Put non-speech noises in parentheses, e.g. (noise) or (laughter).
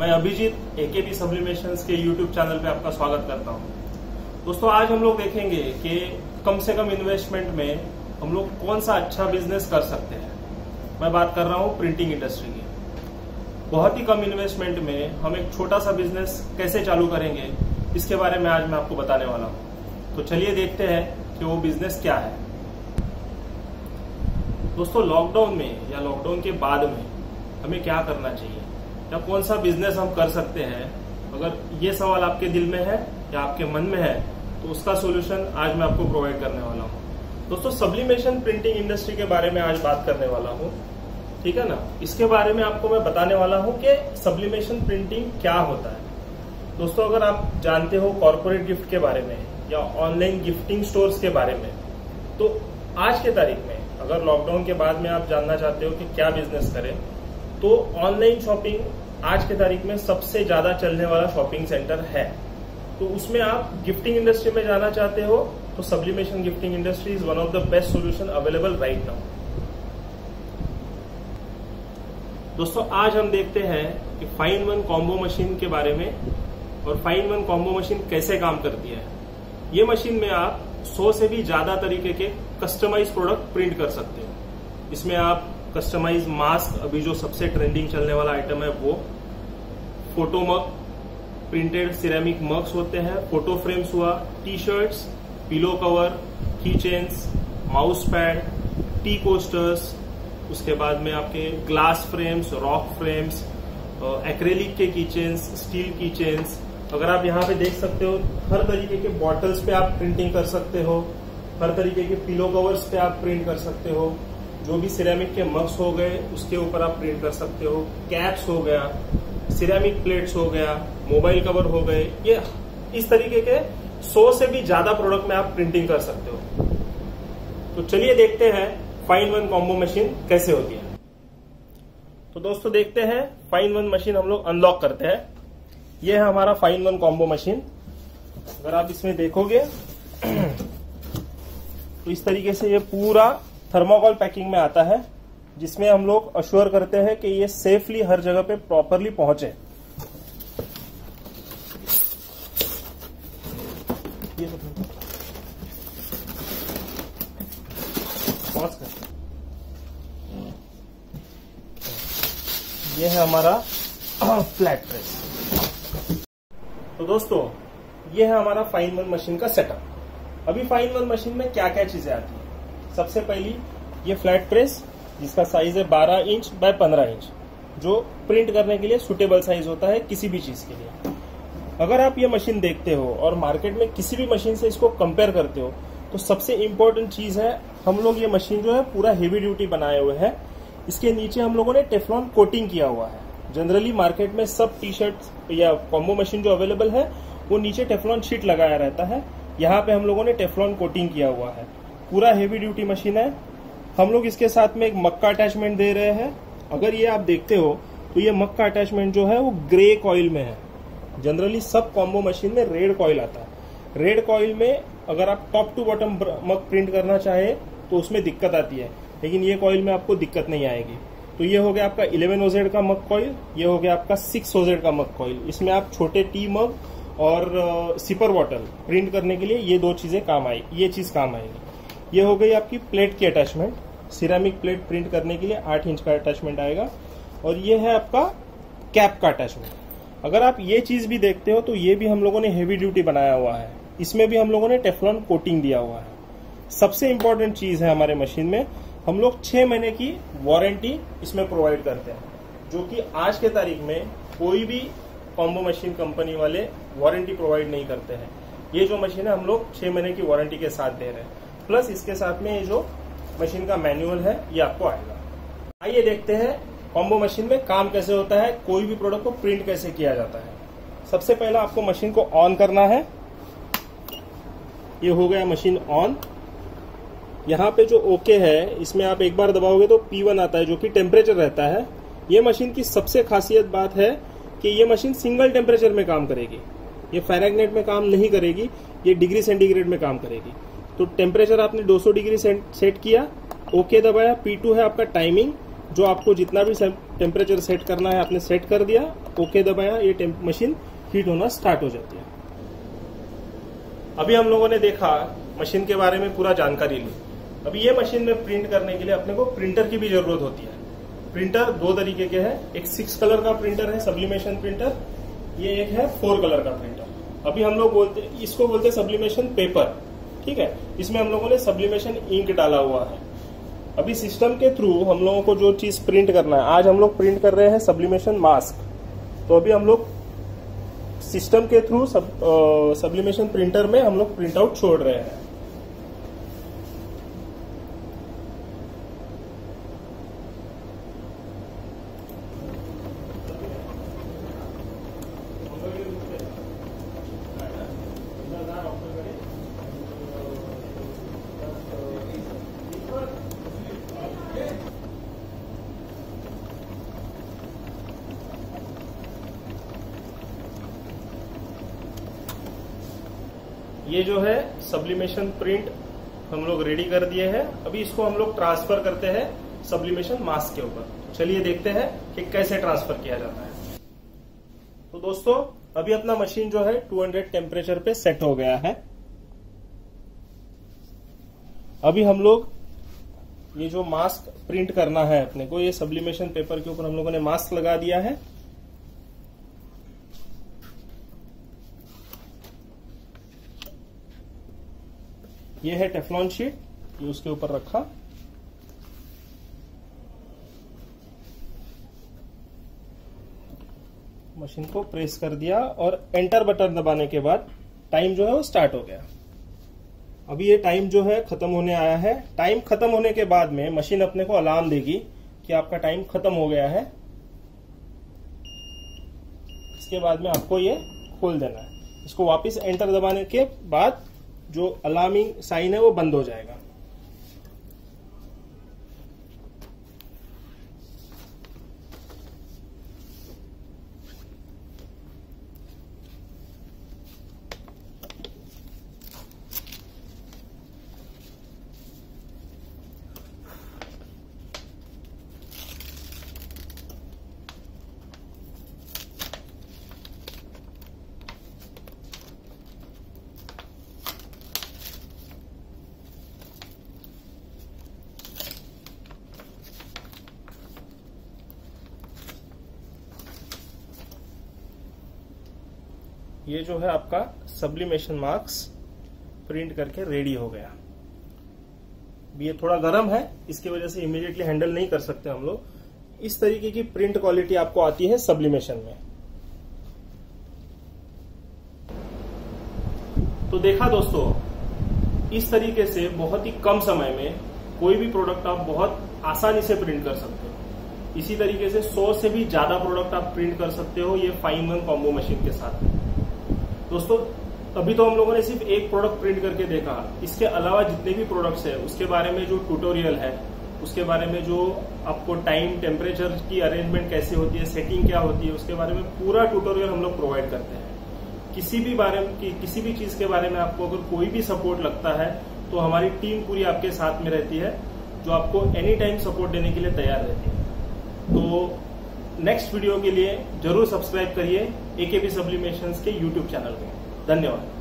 मैं Abhijeet AKB sublimation के YouTube channel पे आपका स्वागत करता हूँ। दोस्तों, आज हम लोग देखेंगे कि कम से कम इन्वेस्टमेंट में हम लोग कौन सा अच्छा बिज़नेस कर सकते हैं। मैं बात कर रहा हूँ प्रिंटिंग इंडस्ट्री की। बहुत ही कम इन्वेस्टमेंट में हम एक छोटा सा बिज़नेस कैसे चालू करेंगे, इसके बारे में आज मैं आपको बताने वाला हूँ। तो चलिए देखते हैं कि वो बिज़नेस क्या है। दोस्तों लॉकडाउन में या लॉकडाउन के बाद में हमें क्या करना चाहिए? या कौन सा बिज़नेस हम कर सकते हैं, अगर ये सवाल आपके दिल में है या आपके मन में है तो उसका सोल्यूशन आज मैं आपको प्रोवाइड करने वाला हूँ। दोस्तों सब्लिमेशन प्रिंटिंग इंडस्ट्री के बारे में आज बात करने वाला हूँ। ठीक है ना? इसके बारे में आपको मैं बताने वाला हूँ कि सब्लिमेशन प्रिंटिंग क्या होता है। दोस्तों, अगर आप जानते हो कॉर्पोरेट गिफ्ट के बारे में या ऑनलाइन गिफ्टिंग स्टोर्स के बारे में तो आज के तारीख में, अगर लॉकडाउन के बाद में आप जानना चाहते हो कि क्या बिज़नेस करें तो ऑनलाइन शॉपिंग आज के तारीख में सबसे ज़्यादा चलने वाला शॉपिंग सेंटर है। तो उसमें आप गिफ्टिंग इंडस्ट्री में जाना चाहते हो तो sublimation gifting industry is one of the best solution available right now दोस्तों, आज हम देखते हैं कि फाइन वन कॉम्बो मशीन के बारे में और फाइन वन कॉम्बो मशीन कैसे काम करती है। ये मशीन में आप 100 से भी ज़्यादा तरीके के कस्टमाइज प्रोडक्ट प्रिंट कर सकते हो। इसमें आप कस्टमाइज मास्क अभी जो सबसे ट्रेंडिंग चलने वाला आइटम है वो photo mug printed ceramic mugs होते हैं फ़ोटो फ्रेम्स हुआ T shirts pillow cover key chains mouse pad tea coasters उसके बाद में आपके glass frames rock frames acrylic के किचेन्स स्टील की चेन्स अगर आप यहाँ पे देख सकते हो, हर तरीके के बॉटल्स पे आप प्रिंटिंग कर सकते हो, हर तरीके के पिलो कवर्स पे आप प्रिंट कर सकते हो। जो भी सिरेमिक के मग्स हो गए, उसके ऊपर आप प्रिंट कर सकते हो। कैप्स हो गया सिरेमिक प्लेट्स हो गया मोबाइल कवर हो गए। ये इस तरीके के सौ से भी ज़्यादा प्रोडक्ट में आप प्रिंटिंग कर सकते हो। तो चलिए देखते हैं फाइन वन कॉम्बो मशीन कैसे होती है। तो दोस्तों देखते हैं फाइन वन मशीन हम लोग अनलॉक करते हैं। यह है हमारा फाइन वन कॉम्बो मशीन अगर आप इसमें देखोगे (clears throat) तो इस तरीके से ये पूरा थर्मोकॉल पैकिंग में आता है, जिसमें हम लोग अश्योर करते हैं कि ये सेफली हर जगह पे प्रॉपरली पहुँचे। ये है। हमारा (clears throat) फ्लैट प्रेस तो दोस्तों, ये है हमारा फाइन वन मशीन का सेटअप अभी फाइन वन मशीन में क्या क्या चीज़ें आती है? सबसे पहली ये फ्लैट प्रेस जिसका साइज़ है 12 इंच बाय 15 इंच जो प्रिंट करने के लिए सुटेबल साइज़ होता है किसी भी चीज़ के लिए। अगर आप ये मशीन देखते हो और मार्केट में किसी भी मशीन से इसको कंपेयर करते हो तो सबसे इम्पोर्टेंट चीज़ है, हम लोग ये मशीन जो है पूरा हेवी ड्यूटी बनाए हुए हैं। इसके नीचे हम लोगों ने टेफलॉन कोटिंग किया हुआ है। जनरली मार्केट में सब टी शर्ट या कॉम्बो मशीन जो अवेलेबल है, वो नीचे टेफलॉन शीट लगाया रहता है। यहाँ पे हम लोगों ने टेफलॉन कोटिंग किया हुआ है। पूरा हेवी ड्यूटी मशीन है। हम लोग इसके साथ में एक मक्का अटैचमेंट दे रहे हैं। अगर ये आप देखते हो तो ये मक्का अटैचमेंट जो है, वो ग्रे कॉइल में है। जनरली सब कॉम्बो मशीन में रेड कॉइल आता है। रेड कॉइल में अगर आप top to bottom mug print करना चाहे तो उसमें दिक्कत आती है। लेकिन ये कॉइल में आपको दिक्कत नहीं आएगी। तो ये हो गया आपका 11 ओजेड का मग कॉइल ये हो गया आपका 6 ओजेड का मग कॉइल इसमें आप छोटे टी मग और सिपर बॉटल प्रिंट करने के लिए ये दो चीज़ें काम आई ये चीज़ काम आएगी। ये हो गई आपकी प्लेट की अटैचमेंट सिरामिक प्लेट प्रिंट करने के लिए आठ इंच का अटैचमेंट आएगा और ये है आपका कैप का अटैचमेंट अगर आप ये चीज़ भी देखते हो तो ये भी हम लोगों ने हेवी ड्यूटी बनाया हुआ है। इसमें भी हम लोगों ने टेफलॉन कोटिंग दिया हुआ है। सबसे इंपॉर्टेंट चीज़ है हमारे मशीन में, हम लोग छह महीने की वारंटी इसमें प्रोवाइड करते हैं, जो कि आज के तारीख में कोई भी कॉम्बो मशीन कंपनी वाले वारंटी प्रोवाइड नहीं करते हैं। ये जो मशीन है, हम लोग छह महीने की वारंटी के साथ दे रहे हैं। प्लस इसके साथ में ये जो मशीन का मैनुअल है, ये आपको आएगा। आइए देखते हैं कॉम्बो मशीन में काम कैसे होता है, कोई भी प्रोडक्ट को प्रिंट कैसे किया जाता है। सबसे पहला आपको मशीन को ऑन करना है। ये हो गया मशीन ऑन यहाँ पे जो ओके है, इसमें आप एक बार दबाओगे तो P1 आता है, जो कि टेम्परेचर रहता है। ये मशीन की सबसे खासियत बात है कि ये मशीन सिंगल टेम्परेचर में काम करेगी। ये फेरेगनेट में काम नहीं करेगी, ये डिग्री सेंटीग्रेड में काम करेगी। तो टेम्परेचर आपने 200 डिग्री सेट किया ओके दबाया P2 है आपका टाइमिंग जो आपको जितना भी टेम्परेचर सेट करना है आपने सेट कर दिया ओके दबाया, ये मशीन हीट होना स्टार्ट हो जाती है। अभी हम लोगों ने देखा मशीन के बारे में पूरा जानकारी ली। अभी ये मशीन में प्रिंट करने के लिए अपने को प्रिंटर की भी ज़रूरत होती है। प्रिंटर दो तरीके के हैं, एक सिक्स कलर का प्रिंटर है सब्लिमेशन प्रिंटर ये एक है फोर कलर का प्रिंटर अभी हम लोग बोलते, इसको बोलते सब्लिमेशन पेपर ठीक है? इसमें हम लोगों ने सब्लिमेशन इंक डाला हुआ है। अभी सिस्टम के थ्रू हम लोगों को जो चीज़ प्रिंट करना है आज हम लोग प्रिंट कर रहे हैं सब्लिमेशन मास्क तो अभी हम लोग सिस्टम के थ्रू सब, सब्लिमेशन प्रिंटर में हम लोग प्रिंट आउट छोड़ रहे हैं। ये जो है सब्लिमेशन प्रिंट हम लोग रेडी कर दिए हैं। अभी इसको हम लोग ट्रांसफ़र करते हैं सब्लिमेशन मास्क के ऊपर। चलिए देखते हैं कि कैसे ट्रांसफ़र किया जाता है। तो दोस्तों, अभी अपना मशीन जो है 200 टेम्परेचर पे सेट हो गया है। अभी हम लोग ये जो मास्क प्रिंट करना है अपने को, ये सब्लिमेशन पेपर के ऊपर हम लोगों ने मास्क लगा दिया है। ये है टेफलॉन शीट, ये उसके ऊपर रखा। मशीन को प्रेस कर दिया और एंटर बटन दबाने के बाद टाइम जो है वो स्टार्ट हो गया। अभी ये टाइम जो है खत्म होने आया है। टाइम खत्म होने के बाद में मशीन अपने को अलार्म देगी कि आपका टाइम खत्म हो गया है। इसके बाद में आपको ये खोल देना है। इसको वापस एंटर दबाने के बाद जो अलार्मिंग साइन है वो बंद हो जाएगा। ये जो है आपका सब्लिमेशन मार्क्स प्रिंट करके रेडी हो गया। ये थोड़ा गर्म है, इसकी वजह से इमीडिएटली हैंडल नहीं कर सकते हम लोग। इस तरीके की प्रिंट क्वालिटी आपको आती है सब्लिमेशन में। तो देखा दोस्तों, इस तरीके से बहुत ही कम समय में कोई भी प्रोडक्ट आप बहुत आसानी से प्रिंट कर सकते हो। इसी तरीके से 100 से भी ज़्यादा प्रोडक्ट आप प्रिंट कर सकते हो ये फाइन वन कॉम्बो मशीन के साथ। दोस्तों अभी तो हम लोगों ने सिर्फ़ एक प्रोडक्ट प्रिंट करके देखा। इसके अलावा जितने भी प्रोडक्ट्स है उसके बारे में जो ट्यूटोरियल है उसके बारे में जो आपको टाइम टेम्परेचर की अरेंजमेंट कैसे होती है सेटिंग क्या होती है उसके बारे में पूरा ट्यूटोरियल हम लोग प्रोवाइड करते हैं। किसी भी बारे में कि, किसी भी चीज़ के बारे में आपको अगर कोई भी सपोर्ट लगता है तो हमारी टीम पूरी आपके साथ में रहती है जो आपको एनी टाइम सपोर्ट देने के लिए तैयार रहती है। तो नेक्स्ट वीडियो के लिए ज़रूर सब्सक्राइब करिए एकेबी सब्लिमेशन के यूट्यूब चैनल को। धन्यवाद।